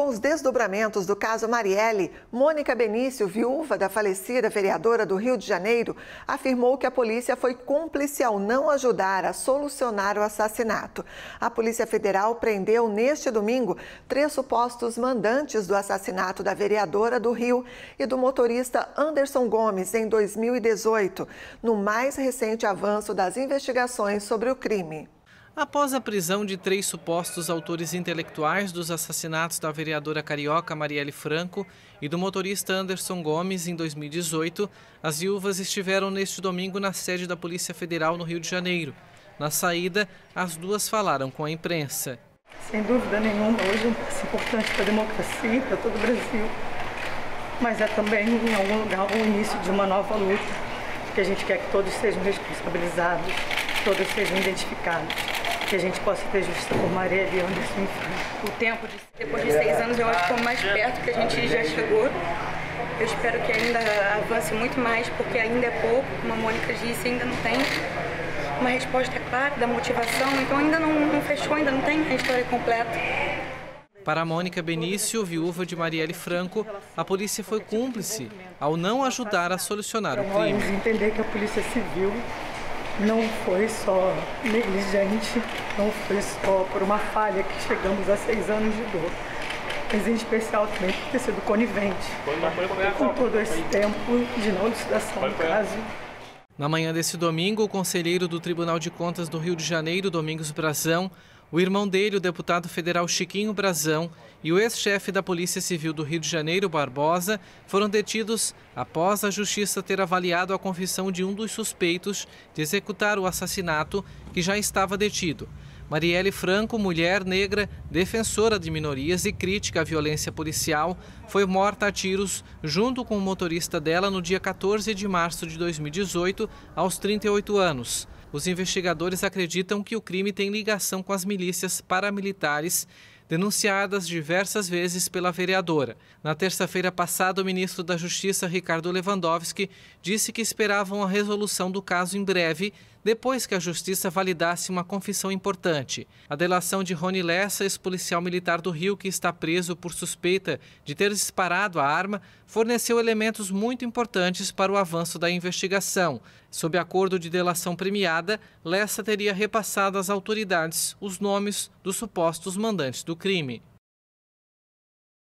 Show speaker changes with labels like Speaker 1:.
Speaker 1: Com os desdobramentos do caso Marielle, Mônica Benício, viúva da falecida vereadora do Rio de Janeiro, afirmou que a polícia foi cúmplice ao não ajudar a solucionar o assassinato. A Polícia Federal prendeu neste domingo três supostos mandantes do assassinato da vereadora do Rio e do motorista Anderson Gomes em 2018, no mais recente avanço das investigações sobre o crime.
Speaker 2: Após a prisão de três supostos autores intelectuais dos assassinatos da vereadora carioca Marielle Franco e do motorista Anderson Gomes em 2018, as viúvas estiveram neste domingo na sede da Polícia Federal no Rio de Janeiro. Na saída, as duas falaram com a imprensa.
Speaker 3: Sem dúvida nenhuma, hoje é um passo importante para a democracia para todo o Brasil. Mas é também, em algum lugar, o início de uma nova luta, porque a gente quer que todos sejam responsabilizados, todos sejam identificados que a gente possa ter justiça por Maria e Anderson.
Speaker 4: O tempo, de, depois de seis anos, eu acho que o mais perto que a gente já chegou. Eu espero que ainda avance muito mais, porque ainda é pouco, como a Mônica disse, ainda não tem uma resposta clara da motivação, então ainda não, não fechou, ainda não tem a história completa.
Speaker 2: Para Mônica Benício, viúva de Marielle Franco, a polícia foi cúmplice ao não ajudar a solucionar o crime.
Speaker 3: entender que a polícia civil não foi só negligente, não foi só por uma falha que chegamos a seis anos de dor, mas em especial também por ter sido conivente com todo esse tempo de não elucidação do caso.
Speaker 2: Na manhã desse domingo, o conselheiro do Tribunal de Contas do Rio de Janeiro, Domingos Brazão, o irmão dele, o deputado federal Chiquinho Brazão, e o ex-chefe da Polícia Civil do Rio de Janeiro, Barbosa, foram detidos após a justiça ter avaliado a confissão de um dos suspeitos de executar o assassinato, que já estava detido. Marielle Franco, mulher negra, defensora de minorias e crítica à violência policial, foi morta a tiros junto com o motorista dela no dia 14 de março de 2018, aos 38 anos. Os investigadores acreditam que o crime tem ligação com as milícias paramilitares denunciadas diversas vezes pela vereadora. Na terça-feira passada, o ministro da Justiça, Ricardo Lewandowski, disse que esperavam a resolução do caso em breve, depois que a Justiça validasse uma confissão importante. A delação de Rony Lessa, ex-policial militar do Rio, que está preso por suspeita de ter disparado a arma, forneceu elementos muito importantes para o avanço da investigação. Sob acordo de delação premiada, Lessa teria repassado às autoridades os nomes dos supostos mandantes do crime.